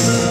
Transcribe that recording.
Yes.